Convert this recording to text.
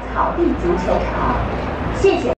草地足球场。谢谢。